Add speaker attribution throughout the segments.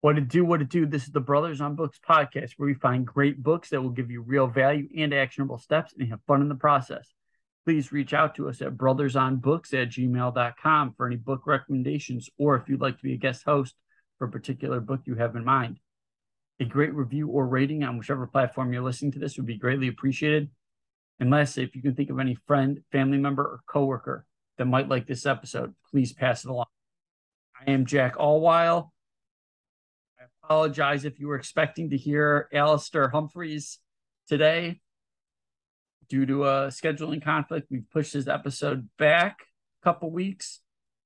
Speaker 1: What to do, what to do. This is the Brothers on Books podcast where we find great books that will give you real value and actionable steps and have fun in the process. Please reach out to us at brothersonbooks at gmail.com for any book recommendations or if you'd like to be a guest host for a particular book you have in mind. A great review or rating on whichever platform you're listening to this would be greatly appreciated. And lastly, if you can think of any friend, family member, or coworker that might like this episode, please pass it along. I am Jack Allwile apologize if you were expecting to hear Alistair Humphreys today. Due to a scheduling conflict, we've pushed his episode back a couple weeks,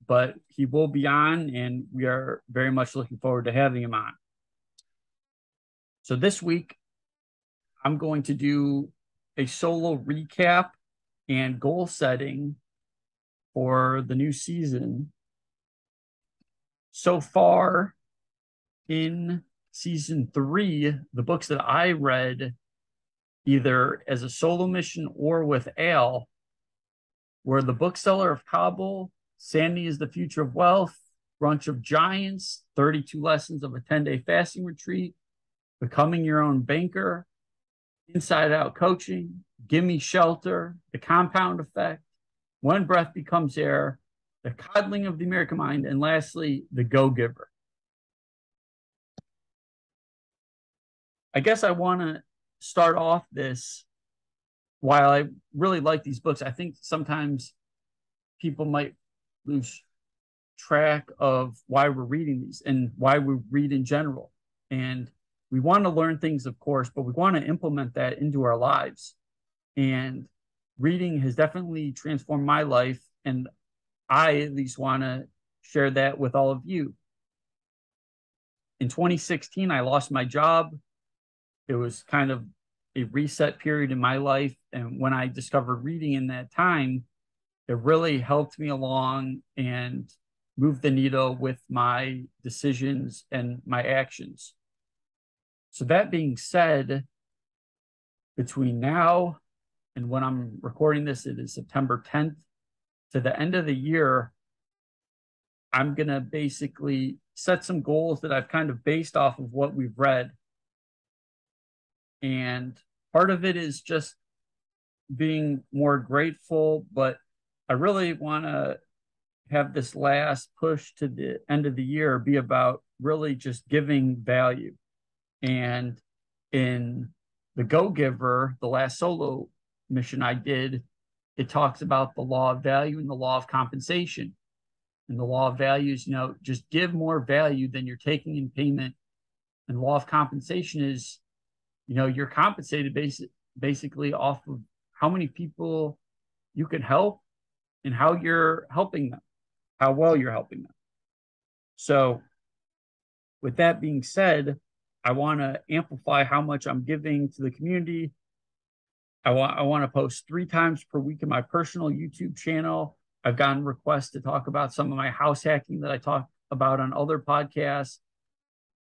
Speaker 1: but he will be on, and we are very much looking forward to having him on. So this week, I'm going to do a solo recap and goal setting for the new season. So far, in season three, the books that I read, either as a solo mission or with Al, were The Bookseller of Kabul, Sandy is the Future of Wealth, Brunch of Giants, 32 Lessons of a 10 Day Fasting Retreat, Becoming Your Own Banker, Inside Out Coaching, Gimme Shelter, The Compound Effect, When Breath Becomes Air, The Coddling of the American Mind, and lastly, The Go Giver. I guess I want to start off this while I really like these books. I think sometimes people might lose track of why we're reading these and why we read in general. And we want to learn things, of course, but we want to implement that into our lives. And reading has definitely transformed my life. And I at least want to share that with all of you. In 2016, I lost my job it was kind of a reset period in my life. And when I discovered reading in that time, it really helped me along and moved the needle with my decisions and my actions. So, that being said, between now and when I'm recording this, it is September 10th to the end of the year. I'm going to basically set some goals that I've kind of based off of what we've read and part of it is just being more grateful, but I really want to have this last push to the end of the year be about really just giving value. And in the Go Giver, the last solo mission I did, it talks about the law of value and the law of compensation. And the law of value is, you know, just give more value than you're taking in payment. And law of compensation is you know you're compensated basic, basically off of how many people you can help and how you're helping them how well you're helping them. So with that being said i want to amplify how much i'm giving to the community. I want i want to post three times per week in my personal youtube channel. I've gotten requests to talk about some of my house hacking that i talk about on other podcasts.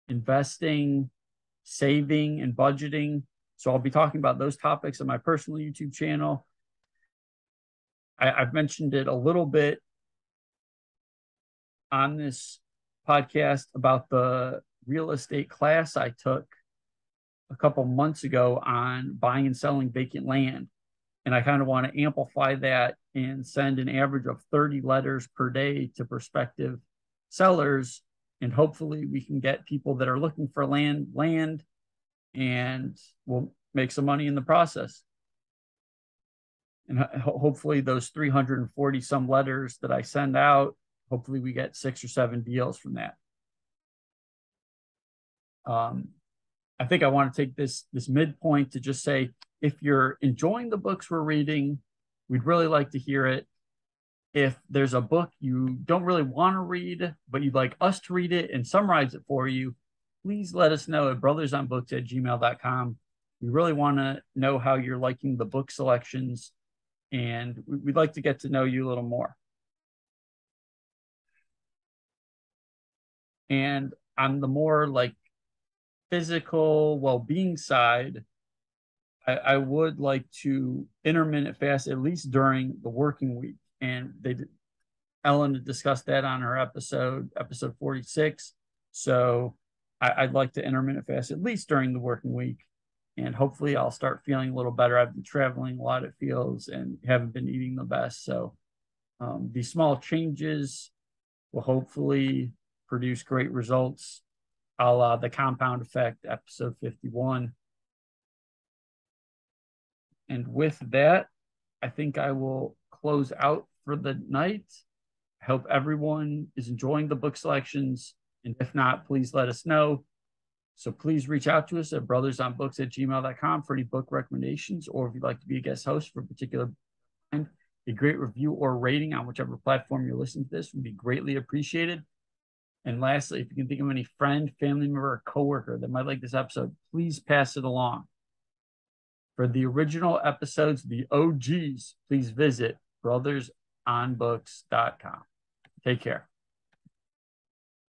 Speaker 1: Investing saving and budgeting. So I'll be talking about those topics on my personal YouTube channel. I, have mentioned it a little bit on this podcast about the real estate class I took a couple months ago on buying and selling vacant land. And I kind of want to amplify that and send an average of 30 letters per day to prospective sellers and hopefully we can get people that are looking for land land and we'll make some money in the process. And ho- hopefully those 340 some letters that i send out hopefully we get six or seven deals from that. Um, i think i want to take this this midpoint to just say if you're enjoying the books we're reading we'd really like to hear it if there's a book you don't really want to read, but you'd like us to read it and summarize it for you, please let us know at brothersonbooks at gmail.com. We really want to know how you're liking the book selections, and we'd like to get to know you a little more. And on the more like physical well-being side, I, I would like to intermittent fast at least during the working week and they Ellen discussed that on her episode, episode 46. So I, would like to intermittent fast at least during the working week. And hopefully I'll start feeling a little better. I've been traveling a lot, it feels, and haven't been eating the best. So um, these small changes will hopefully produce great results a la the compound effect, episode 51. And with that, I think I will close out for the night. I hope everyone is enjoying the book selections. And if not, please let us know. So please reach out to us at brothersonbooks at gmail.com for any book recommendations, or if you'd like to be a guest host for a particular a great review or rating on whichever platform you're listening to this would be greatly appreciated. And lastly, if you can think of any friend, family member, or coworker that might like this episode, please pass it along. For the original episodes, the OGs, please visit brothersonbooks.com. Take care.